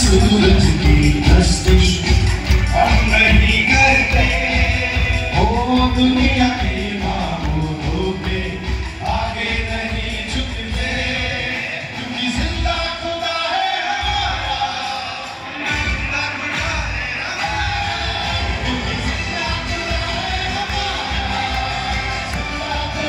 सूरज की हस्ती। हम नहीं करते। ओ दुनिया